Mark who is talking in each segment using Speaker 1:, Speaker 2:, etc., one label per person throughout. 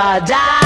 Speaker 1: die.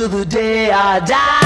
Speaker 1: to the day I die.